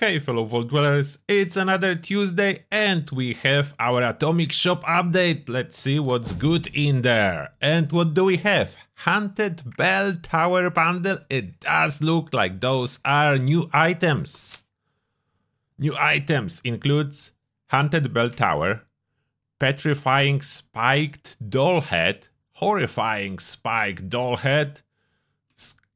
Hey fellow Vault Dwellers, it's another Tuesday and we have our Atomic Shop update. Let's see what's good in there. And what do we have? Haunted Bell Tower Bundle. It does look like those are new items. New items includes Haunted Bell Tower, Petrifying Spiked Doll Head, Horrifying Spiked Doll Head,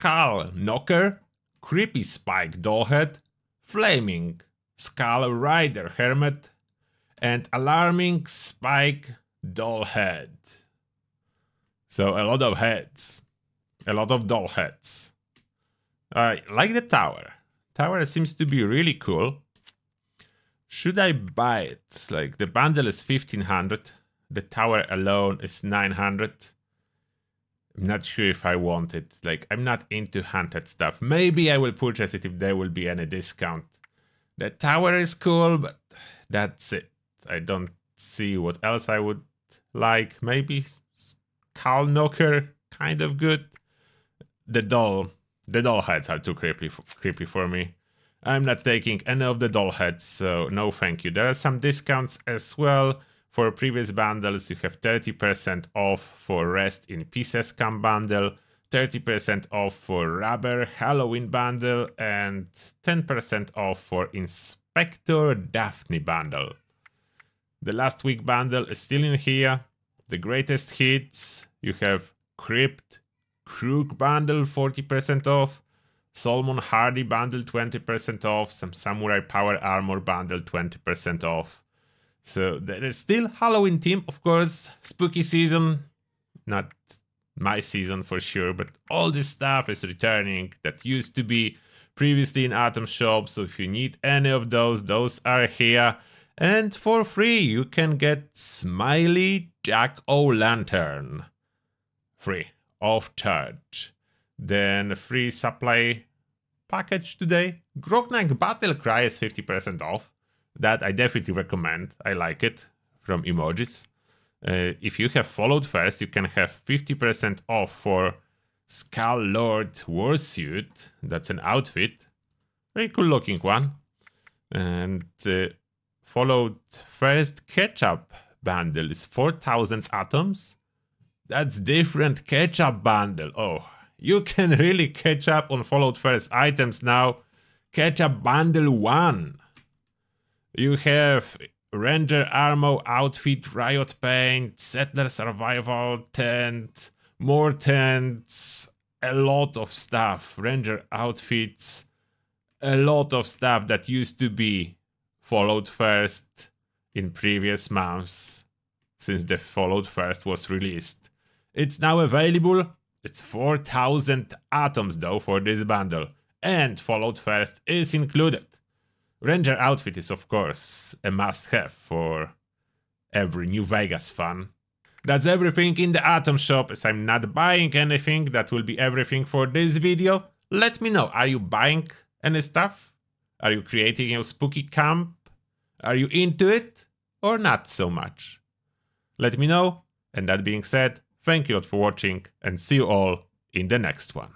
Skull Knocker, Creepy Spike Doll Head, Flaming, Skull Rider Helmet, and Alarming Spike Doll Head. So a lot of heads. A lot of doll heads. I like the tower. Tower seems to be really cool. Should I buy it? Like the bundle is 1500. The tower alone is 900. I'm not sure if I want it. Like, I'm not into hunted stuff. Maybe I will purchase it if there will be any discount. The tower is cool, but that's it. I don't see what else I would like. Maybe Skull Knocker, kind of good. The doll, the doll heads are too creepy, creepy for me. I'm not taking any of the doll heads, so no thank you. There are some discounts as well. For previous bundles, you have 30% off for Rest in Pieces Cam bundle, 30% off for Rubber Halloween bundle, and 10% off for Inspector Daphne bundle. The last week bundle is still in here. The greatest hits, you have Crypt Crook bundle 40% off, Solomon Hardy bundle 20% off, some Samurai Power Armor bundle 20% off. So there is still Halloween theme, of course, spooky season, not my season for sure, but all this stuff is returning that used to be previously in Atom Shop. So if you need any of those, those are here. And for free, you can get Smiley Jack O' Lantern. Free, off charge. Then free supply package today. Grognak Battle Cry is 50% off that I definitely recommend. I like it from emojis. Uh, if you have Fallout 1st, you can have 50% off for Skull Lord Warsuit. That's an outfit. Very cool looking one. And uh, Fallout 1st ketchup bundle is 4000 atoms. That's different ketchup bundle. Oh, you can really catch up on Fallout 1st items now. Ketchup bundle 1 you have Ranger Armo outfit, Riot Paint, Settler Survival tent, more tents, a lot of stuff. Ranger outfits, a lot of stuff that used to be Fallout 1st in previous months since the Fallout 1st was released. It's now available. It's 4000 atoms though for this bundle and Fallout 1st is included. Ranger outfit is of course a must-have for every New Vegas fan. That's everything in the Atom Shop as I'm not buying anything, that will be everything for this video. Let me know, are you buying any stuff? Are you creating your spooky camp? Are you into it? Or not so much? Let me know, and that being said, thank you all for watching and see you all in the next one.